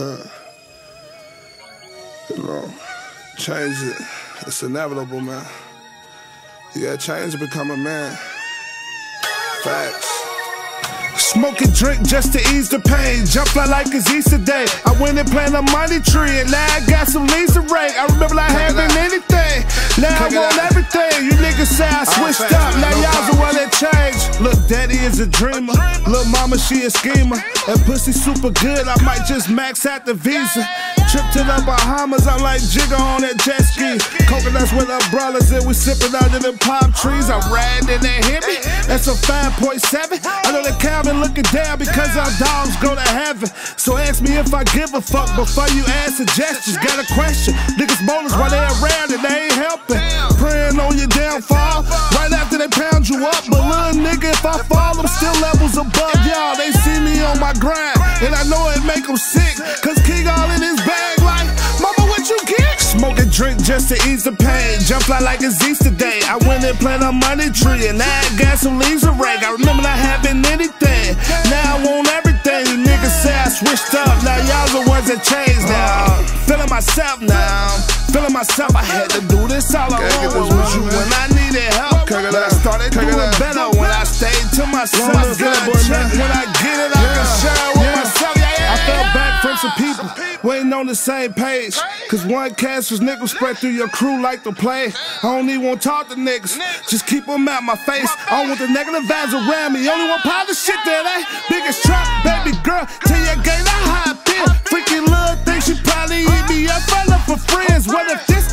Uh, you know, change it. It's inevitable, man. You gotta change to become a man. Facts. Smoke and drink just to ease the pain. Jump fly like it's Easter day. I went and planted a money tree, and now I got some leaves to rake. I remember I having anything. Now I want everything. You niggas say I is a dreamer. Look, mama, she a schemer. And pussy super good. I might just max out the visa. Trip to the Bahamas, I'm like Jigga on that jet ski. Coconuts with umbrellas, and we sipping under the palm trees. I'm riding in that Hemi, that's a 5.7. I know the cabin looking down because our dogs go to heaven. So ask me if I give a fuck before you ask suggestions. Got a question. Niggas bowlers while they around and they ain't helping. Praying on your downfall right after they pound you up. But nigga, if I fall, I'm still levels above y'all. They see me on my grind, and I know it make them sick. Cause King all in his bag like, Mama, what you get? Smoke and drink just to ease the pain. Jump fly like it's Easter Day. I went and planted a money tree, and now I got some leaves of rag. I remember not having anything. Now I want everything. You niggas say I switched up. Now y'all the ones that changed now. Feeling myself now. Feeling myself. I had to do this all alone. Myself. Long Get boy, check when I get it. I can share it with myself. Yeah, yeah, I fell back from some people. Ain't on the same page. Cause one cast was niggas spread through your crew like the play. I don't even want to talk to niggas. Just keep them out my face. I don't want the negative vibes around me. Only one pile of shit there, they biggest trap, baby girl. Tell your gang I hop in. Freaking little thing, she probably eat me up. I love for friends. What if this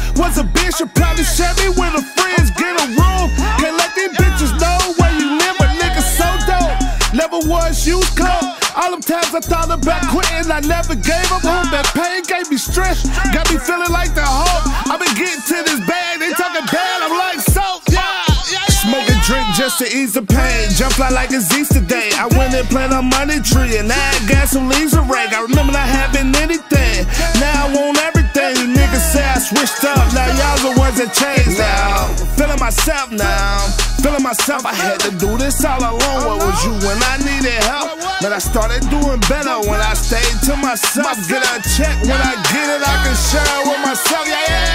Never was used coke. All them times I thought about quitting, I never gave up hope. That pain gave me strength, got me feeling like the hope. I've been getting to this bag, they talking bad, I'm like soap. Yeah, yeah, yeah. Smoke and drink just to ease the pain. Jump fly like it's Easter Day. I went and planted a money tree, and now I got some leaves of rag. I remember not having anything. Now I want everything. You niggas say I switched up. Now y'all the ones that changed now. Feeling myself now. Feeling myself, I had to do this all alone. What was you when I needed help? But I started doing better when I stayed to myself. Get a check when I get it, I can share it with myself. Yeah, yeah.